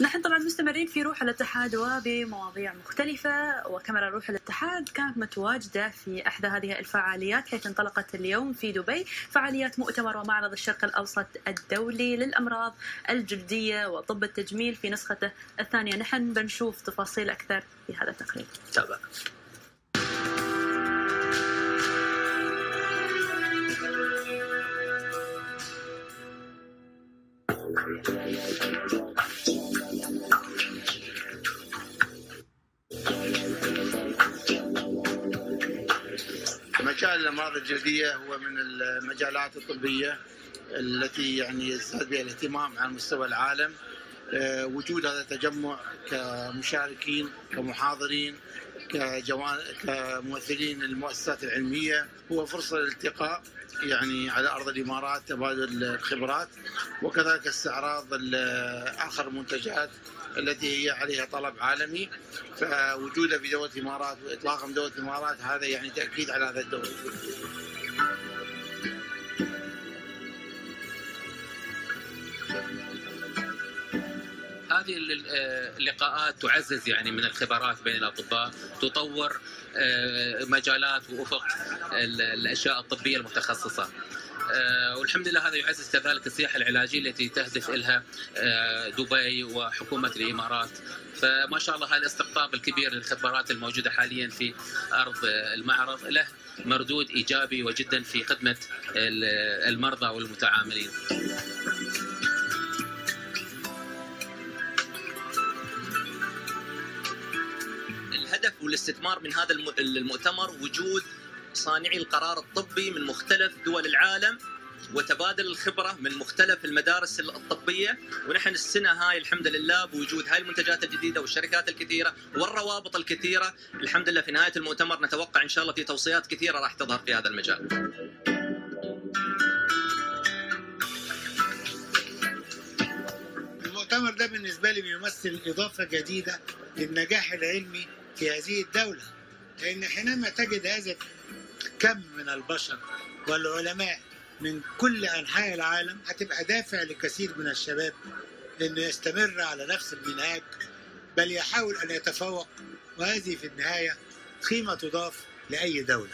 نحن طبعا مستمرين في روح الاتحاد وبمواضيع مختلفة وكاميرا روح الاتحاد كانت متواجدة في إحدى هذه الفعاليات حيث انطلقت اليوم في دبي. فعاليات مؤتمر ومعرض الشرق الأوسط الدولي للأمراض الجلدية وطب التجميل في نسخته الثانية. نحن بنشوف تفاصيل أكثر في هذا التقرير. تابع. مجال الأمراض الجلدية هو من المجالات الطبية التي يعني يزداد بها الاهتمام على مستوى العالم. وجود هذا التجمع كمشاركين كمحاضرين كجوان كممثلين المؤسسات العلمية هو فرصة للالتقاء يعني على أرض الإمارات تبادل الخبرات وكذلك استعراض آخر المنتجات التي هي عليها طلب عالمي فوجوده في دولة الإمارات واطلاقا دولة الإمارات هذا يعني تأكيد على هذا الدور. هذه اللقاءات تعزز يعني من الخبرات بين الأطباء تطور آه، مجالات وأفق الأشياء الطبية المتخصصة آه، والحمد لله هذا يعزز كذلك السياحة العلاجية التي تهدف إلها آه، دبي وحكومة الإمارات فما شاء الله هذا الاستقطاب الكبير للخبرات الموجودة حاليا في أرض المعرض له مردود إيجابي وجدا في خدمة المرضى والمتعاملين. والاستثمار من هذا المؤتمر وجود صانعي القرار الطبي من مختلف دول العالم وتبادل الخبرة من مختلف المدارس الطبية ونحن السنة هاي الحمد لله بوجود هاي المنتجات الجديدة والشركات الكثيرة والروابط الكثيرة الحمد لله في نهاية المؤتمر نتوقع إن شاء الله في توصيات كثيرة راح تظهر في هذا المجال. المؤتمر ده بالنسبة لي بيمثل إضافة جديدة للنجاح العلمي في هذه الدولة لأن حينما تجد هذا كم من البشر والعلماء من كل أنحاء العالم هتبقى دافع لكثير من الشباب إنه يستمر على نفس المنهاج بل يحاول أن يتفوق وهذه في النهاية قيمة تضاف لأي دولة.